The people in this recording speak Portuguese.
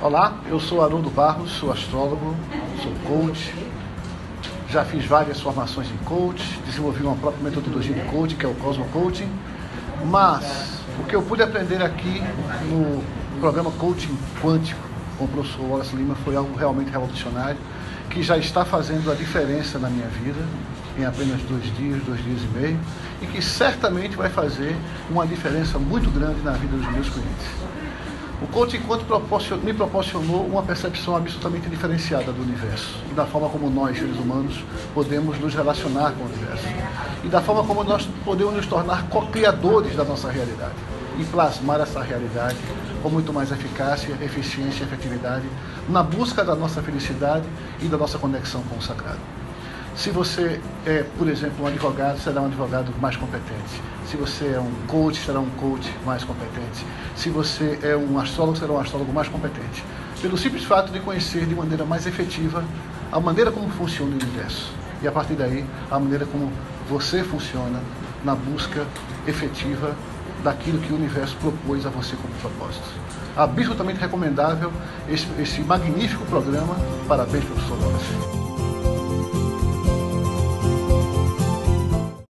Olá, eu sou Haroldo Barros, sou astrólogo, sou coach, já fiz várias formações em coach, desenvolvi uma própria metodologia de coaching, que é o Cosmo Coaching, mas o que eu pude aprender aqui no programa Coaching Quântico com o professor Wallace Lima foi algo realmente revolucionário, que já está fazendo a diferença na minha vida, em apenas dois dias, dois dias e meio, e que certamente vai fazer uma diferença muito grande na vida dos meus clientes. O coaching enquanto me proporcionou uma percepção absolutamente diferenciada do universo. E da forma como nós, seres humanos, podemos nos relacionar com o universo. E da forma como nós podemos nos tornar co-criadores da nossa realidade. E plasmar essa realidade com muito mais eficácia, eficiência e efetividade na busca da nossa felicidade e da nossa conexão com o sagrado. Se você é, por exemplo, um advogado, será um advogado mais competente. Se você é um coach, será um coach mais competente. Se você é um astrólogo, será um astrólogo mais competente. Pelo simples fato de conhecer de maneira mais efetiva a maneira como funciona o universo. E a partir daí, a maneira como você funciona na busca efetiva daquilo que o universo propôs a você como propósito. Absolutamente recomendável esse, esse magnífico programa. Parabéns, professor Wallace.